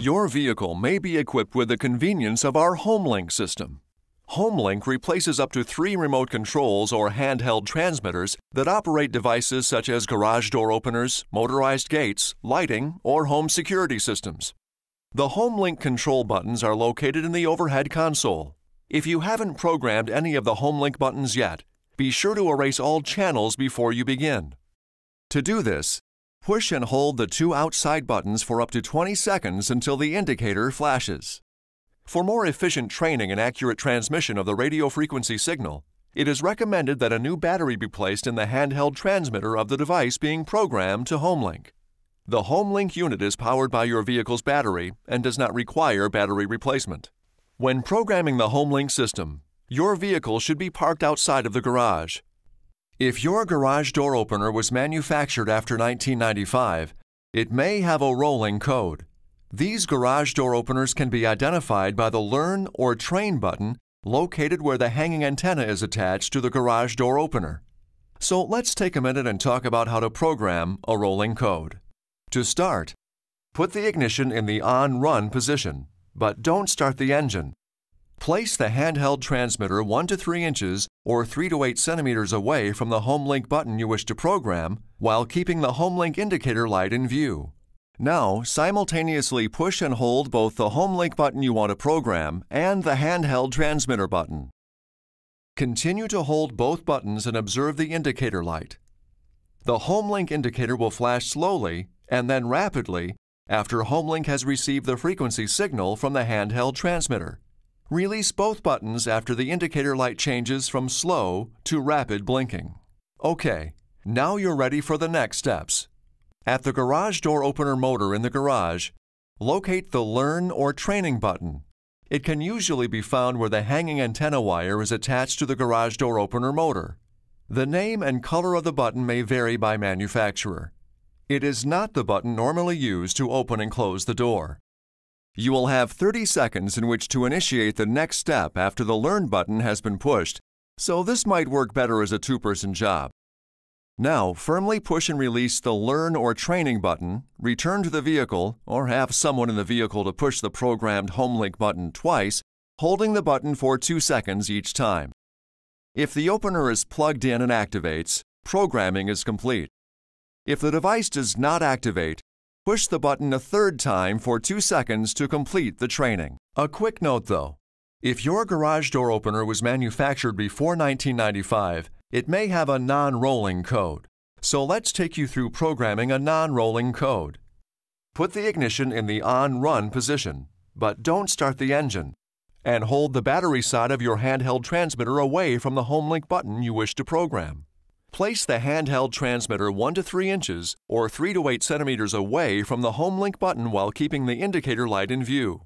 Your vehicle may be equipped with the convenience of our HomeLink system. HomeLink replaces up to three remote controls or handheld transmitters that operate devices such as garage door openers, motorized gates, lighting, or home security systems. The HomeLink control buttons are located in the overhead console. If you haven't programmed any of the HomeLink buttons yet, be sure to erase all channels before you begin. To do this, push and hold the two outside buttons for up to 20 seconds until the indicator flashes. For more efficient training and accurate transmission of the radio frequency signal, it is recommended that a new battery be placed in the handheld transmitter of the device being programmed to HomeLink. The HomeLink unit is powered by your vehicle's battery and does not require battery replacement. When programming the HomeLink system, your vehicle should be parked outside of the garage. If your garage door opener was manufactured after 1995, it may have a rolling code. These garage door openers can be identified by the Learn or Train button located where the hanging antenna is attached to the garage door opener. So let's take a minute and talk about how to program a rolling code. To start, put the ignition in the on run position, but don't start the engine. Place the handheld transmitter 1 to 3 inches or 3 to 8 centimeters away from the HomeLink button you wish to program while keeping the HomeLink indicator light in view. Now, simultaneously push and hold both the HomeLink button you want to program and the handheld transmitter button. Continue to hold both buttons and observe the indicator light. The HomeLink indicator will flash slowly and then rapidly after HomeLink has received the frequency signal from the handheld transmitter. Release both buttons after the indicator light changes from slow to rapid blinking. OK, now you're ready for the next steps. At the garage door opener motor in the garage, locate the Learn or Training button. It can usually be found where the hanging antenna wire is attached to the garage door opener motor. The name and color of the button may vary by manufacturer. It is not the button normally used to open and close the door. You will have 30 seconds in which to initiate the next step after the Learn button has been pushed, so this might work better as a two person job. Now, firmly push and release the Learn or Training button, return to the vehicle, or have someone in the vehicle to push the programmed HomeLink button twice, holding the button for 2 seconds each time. If the opener is plugged in and activates, programming is complete. If the device does not activate, push the button a third time for 2 seconds to complete the training. A quick note though if your garage door opener was manufactured before 1995, it may have a non-rolling code. So let's take you through programming a non-rolling code. Put the ignition in the on-run position, but don't start the engine. And hold the battery side of your handheld transmitter away from the HomeLink button you wish to program. Place the handheld transmitter 1 to 3 inches or 3 to 8 centimeters away from the HomeLink button while keeping the indicator light in view.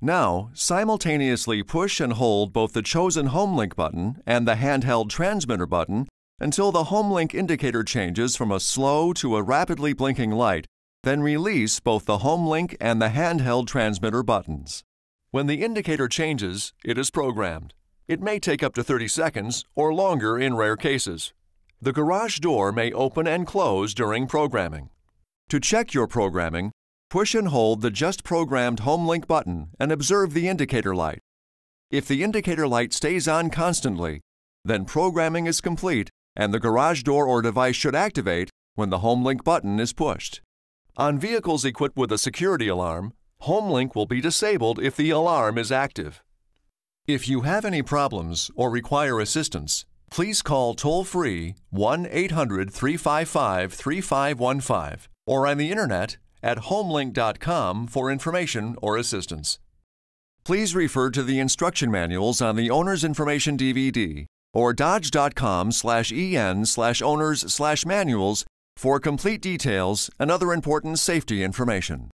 Now, simultaneously push and hold both the chosen HomeLink button and the handheld transmitter button until the HomeLink indicator changes from a slow to a rapidly blinking light, then release both the HomeLink and the handheld transmitter buttons. When the indicator changes, it is programmed. It may take up to 30 seconds or longer in rare cases. The garage door may open and close during programming. To check your programming, Push and hold the just programmed HomeLink button and observe the indicator light. If the indicator light stays on constantly, then programming is complete and the garage door or device should activate when the HomeLink button is pushed. On vehicles equipped with a security alarm, HomeLink will be disabled if the alarm is active. If you have any problems or require assistance, please call toll free 1 800 355 3515 or on the internet at homelink.com for information or assistance. Please refer to the instruction manuals on the Owner's Information DVD or dodge.com slash en slash owners slash manuals for complete details and other important safety information.